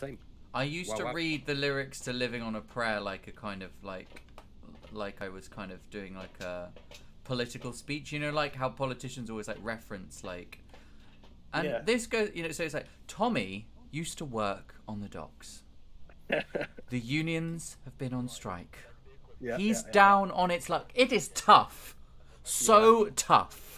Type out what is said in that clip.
same. I used Wow, to wow. read the lyrics to "Living on a Prayer" like a kind of like, like I was kind of doing like a political speech. You know, like how politicians always like reference like, and Yeah. this goes. You know, so it's like Tommy used to work on the docks. the unions have been on strike. Yeah, He's yeah, down on its luck. It is tough, so tough.